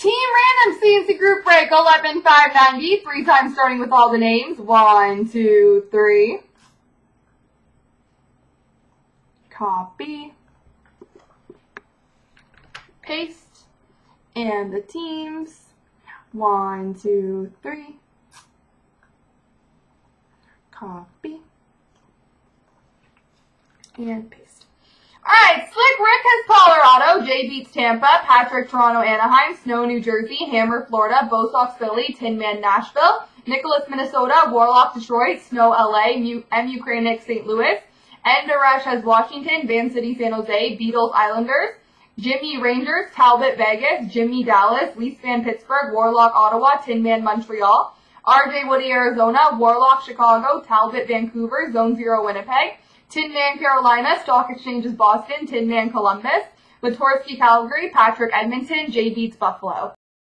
Team Random CNC Group Break 11590. Three times starting with all the names. One, two, three. Copy. Paste. And the teams. One, two, three. Copy. And paste. Alright, Slick Rick Jay beats Tampa, Patrick Toronto, Anaheim, Snow, New Jersey, Hammer, Florida, Bosox, Philly, Tin Man, Nashville, Nicholas, Minnesota, Warlock, Detroit, Snow, LA, Mu, M. Ukrainic, St. Louis, Endarash has Washington, Van City, San Jose, Beatles, Islanders, Jimmy, Rangers, Talbot, Vegas, Jimmy, Dallas, Leafs fan, Pittsburgh, Warlock, Ottawa, Tin Man, Montreal, RJ Woody, Arizona, Warlock, Chicago, Talbot, Vancouver, Zone Zero, Winnipeg, Tin Man, Carolina, Stock Exchanges, Boston, Tin Man, Columbus, Latorsky, Calgary, Patrick, Edmonton, Jay Beats, Buffalo.